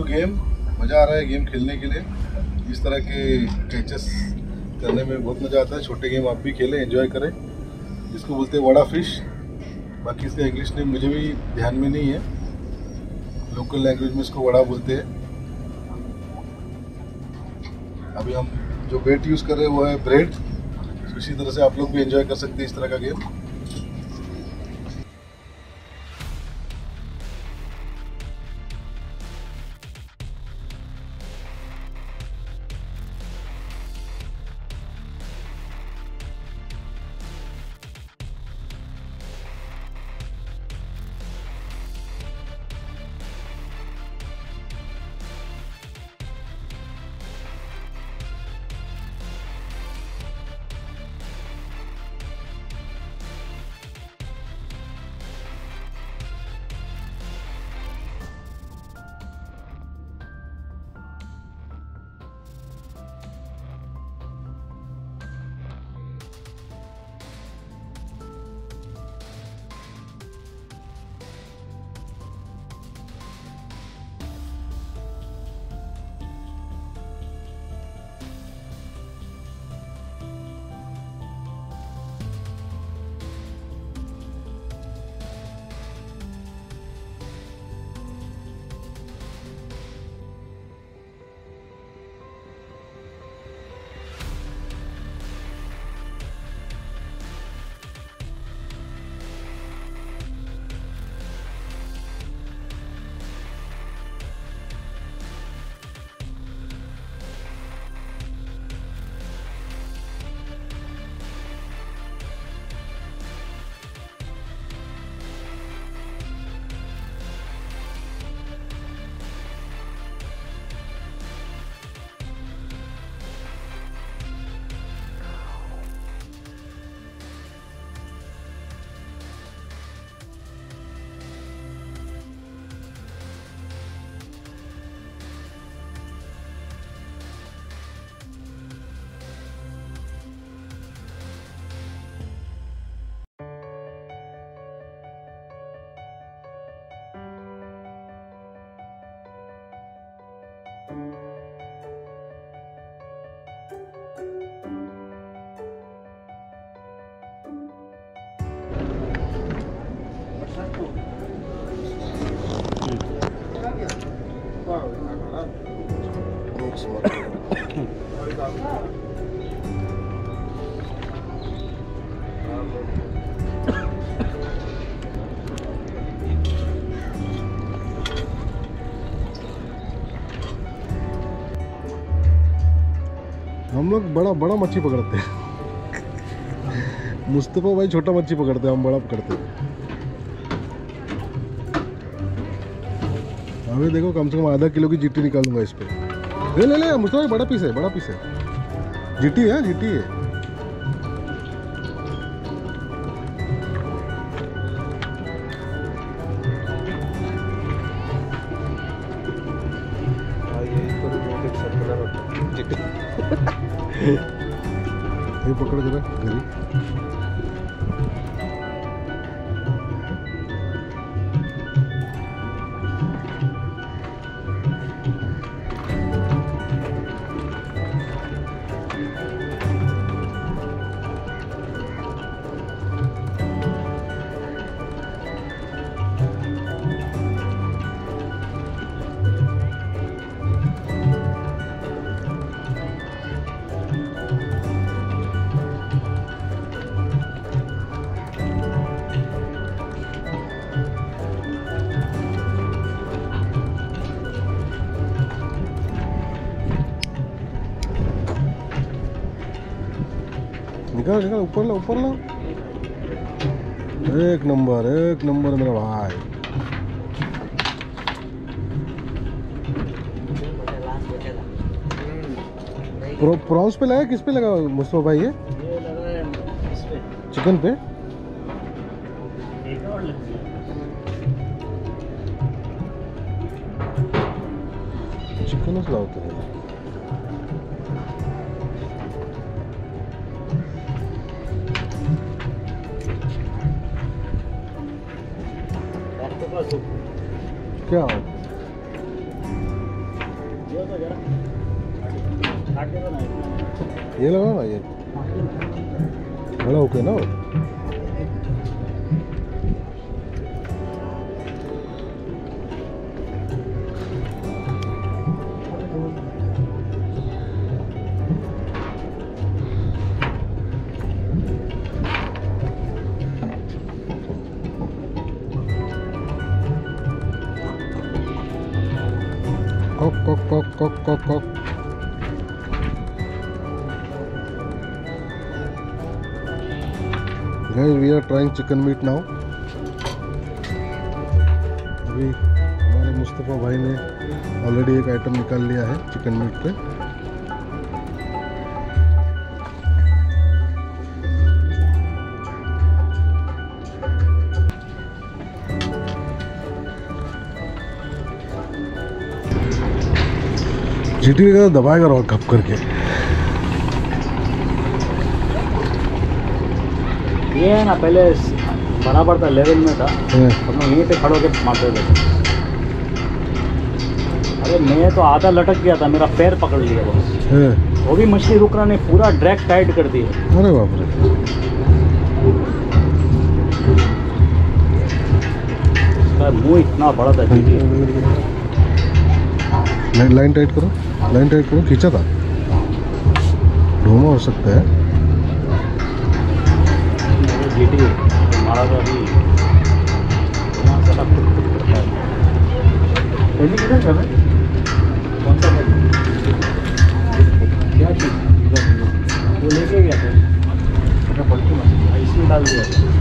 New game मज़ा आ रहा है गेम खेलने के लिए। इस तरह के कैचेस करने में बहुत मज़ा आता है। छोटे गेम आप भी खेलें एंजॉय करें। जिसको बोलते हैं वड़ा फ़िश बाकी इसका इंग्लिश नेम मुझे भी ध्यान में नहीं है। लोकल लैंग्वेज में इसको वड़ा बोलते हैं। अभी हम जो बेट यूज़ कर रहे हैं, वो है ब्रेड इसी तरह से आप लोग भी एंजॉय कर सकते हैं इस तरह का गेम हम लोग बड़ा बड़ा मच्छी पकड़ते हैं। मुस्तफ़ा भाई छोटा मच्छी पकड़ते हैं, हम बड़ा पकड़ते हैं। अभी देखो कम से कम आधा किलो की जीटी निकालूँगा इस पर ले ले ले मुस्तफ़ा भाई बड़ा पीस है बड़ा पीस है। जीटी है जीटी है। हे पकड जरा घरी निकाल निकाल ऊपर ला ऊपर ला। एक नंबर एक नंबर मेरा भाई। प्रो, प्रॉन्स पे लगा किस पे लगा मुस्तफ़ा भाई ये? चिकन पे? चिकनच लावतो त्याला. क्या हो? ये लगा ना ये। बड़ा ओके ना kok kok kok kok kok. Guys, we are trying chicken meat now. अभी हमारे मुस्तफ़ा भाई ने ऑलरेडी एक आइटम निकाल लिया है चिकन मीट पे जीटी का दबाएगा रहो घप करके। ये है ना पहले बराबर था लेवल में था। हाँ, हम लोग यहीं पे खड़े होकर मारते थे अरे मैं तो आधा लटक गया था मेरा पैर पकड़ लिया बस। हाँ, वो भी मछली रुकना नहीं पूरा ड्रैग टाइट कर दिया। अरे बाप रे। मुँह इतना बड़ा था लाइन लाइन टाइट करो। लाइन टाइट करो, खींचा था। दोनों हो सकता है। वो लेके गया था। इसमें डाल दिया।